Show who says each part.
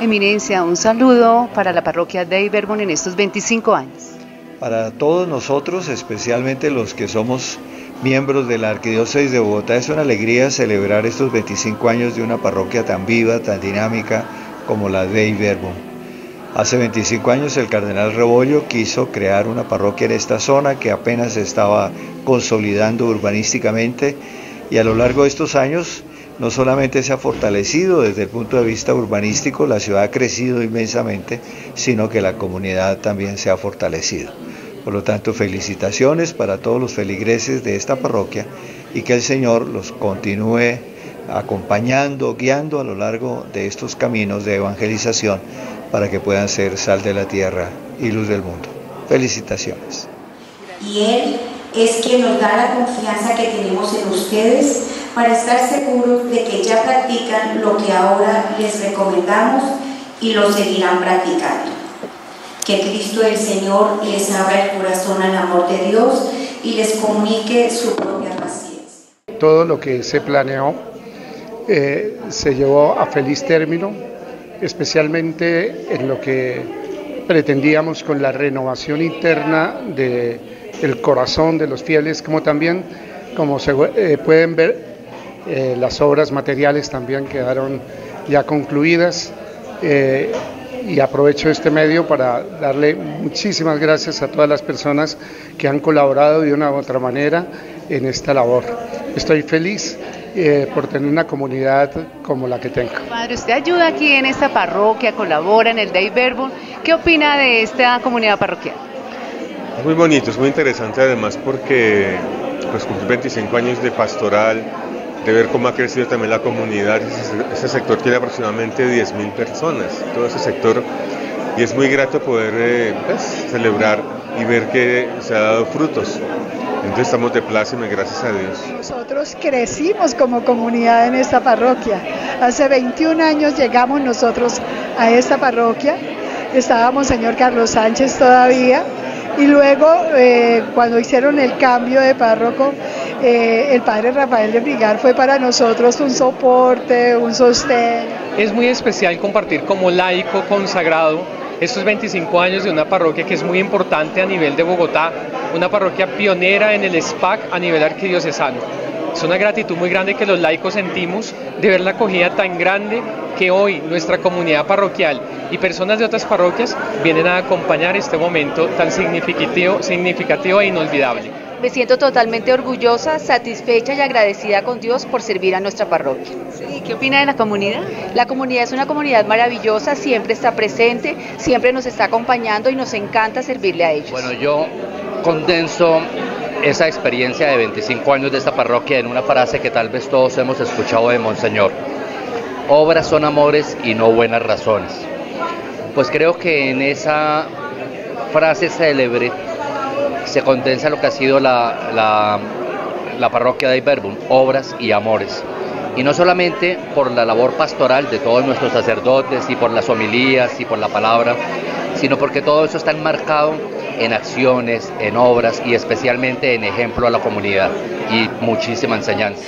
Speaker 1: Eminencia, un saludo para la parroquia de Iberbon en estos 25 años.
Speaker 2: Para todos nosotros, especialmente los que somos miembros de la Arquidiócesis de Bogotá, es una alegría celebrar estos 25 años de una parroquia tan viva, tan dinámica como la de Iberbon. Hace 25 años el cardenal Rebollo quiso crear una parroquia en esta zona que apenas estaba consolidando urbanísticamente y a lo largo de estos años no solamente se ha fortalecido desde el punto de vista urbanístico, la ciudad ha crecido inmensamente, sino que la comunidad también se ha fortalecido. Por lo tanto, felicitaciones para todos los feligreses de esta parroquia y que el Señor los continúe acompañando, guiando a lo largo de estos caminos de evangelización para que puedan ser sal de la tierra y luz del mundo. Felicitaciones.
Speaker 3: Y Él es quien nos da la confianza que tenemos en ustedes para estar seguros de que ya practican lo que ahora les recomendamos y lo seguirán practicando. Que Cristo el Señor les abra el corazón al amor de Dios y les comunique su propia paciencia.
Speaker 4: Todo lo que se planeó eh, se llevó a feliz término especialmente en lo que pretendíamos con la renovación interna del corazón de los fieles, como también, como se eh, pueden ver, eh, las obras materiales también quedaron ya concluidas. Eh, y aprovecho este medio para darle muchísimas gracias a todas las personas que han colaborado de una u otra manera en esta labor. Estoy feliz eh, por tener una comunidad como la que tengo.
Speaker 1: Padre, usted ayuda aquí en esta parroquia, colabora en el Day Verbum. ¿Qué opina de esta comunidad parroquial?
Speaker 5: Es muy bonito, es muy interesante además porque pues cumplir 25 años de pastoral, de ver cómo ha crecido también la comunidad. Ese, sector tiene aproximadamente 10.000 personas, todo ese sector, y es muy grato poder eh, pues, celebrar y ver que se ha dado frutos. Entonces estamos de pláceme, gracias a Dios.
Speaker 6: Nosotros crecimos como comunidad en esta parroquia. Hace 21 años llegamos nosotros a esta parroquia. Estábamos señor Carlos Sánchez todavía. Y luego, eh, cuando hicieron el cambio de párroco, eh, el padre Rafael de Brigar fue para nosotros un soporte, un sostén.
Speaker 7: Es muy especial compartir como laico consagrado estos 25 años de una parroquia que es muy importante a nivel de Bogotá, una parroquia pionera en el SPAC a nivel arquidiocesano. Es una gratitud muy grande que los laicos sentimos de ver la acogida tan grande que hoy nuestra comunidad parroquial y personas de otras parroquias vienen a acompañar este momento tan significativo, significativo e inolvidable.
Speaker 1: Me siento totalmente orgullosa, satisfecha y agradecida con Dios por servir a nuestra parroquia. ¿Qué opina de la comunidad? La comunidad es una comunidad maravillosa, siempre está presente, siempre nos está acompañando y nos encanta servirle a ellos.
Speaker 8: Bueno, yo condenso esa experiencia de 25 años de esta parroquia en una frase que tal vez todos hemos escuchado de Monseñor. Obras son amores y no buenas razones. Pues creo que en esa frase célebre se condensa lo que ha sido la, parroquia de Iberbun, obras y amores. Y no solamente por la labor pastoral de todos nuestros sacerdotes y por las homilías y por la palabra, sino porque todo eso está enmarcado en acciones, en obras y especialmente en ejemplo a la comunidad y muchísima enseñanza.